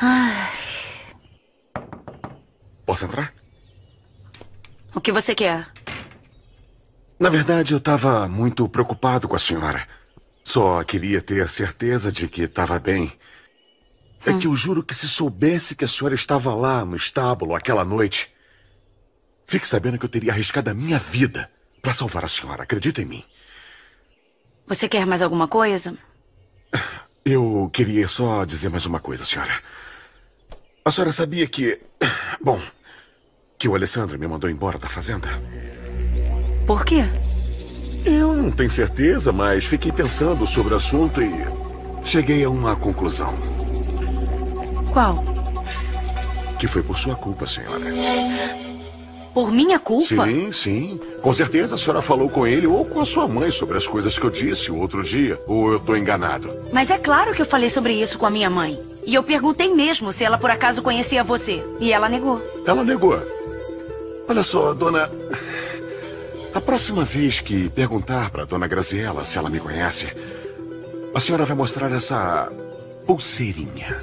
Ai, Posso entrar? o que você quer? Na verdade, eu estava muito preocupado com a senhora. Só queria ter certeza de que estava bem. É que eu juro que se soubesse que a senhora estava lá no estábulo aquela noite, fique sabendo que eu teria arriscado a minha vida para salvar a senhora. Acredita em mim. Você quer mais alguma coisa? Eu queria só dizer mais uma coisa, senhora. A senhora sabia que. Bom, que o Alessandro me mandou embora da fazenda? Por quê? Eu não tenho certeza, mas fiquei pensando sobre o assunto e cheguei a uma conclusão. Qual? Que foi por sua culpa, senhora. Por minha culpa? Sim, sim. Com certeza a senhora falou com ele ou com a sua mãe sobre as coisas que eu disse o outro dia. Ou eu tô enganado? Mas é claro que eu falei sobre isso com a minha mãe. E eu perguntei mesmo se ela por acaso conhecia você. E ela negou. Ela negou. Olha só, dona. A próxima vez que perguntar para dona Graziella se ela me conhece, a senhora vai mostrar essa pulseirinha.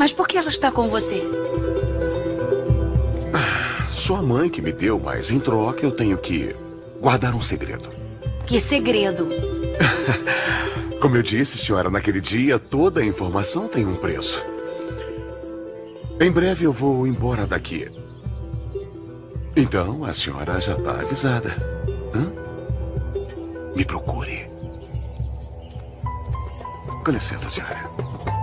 Mas por que ela está com você? Sua mãe que me deu, mas em troca eu tenho que guardar um segredo. Que segredo. Como eu disse, senhora, naquele dia, toda a informação tem um preço. Em breve eu vou embora daqui. Então a senhora já está avisada. Hã? Me procure. Com licença, senhora.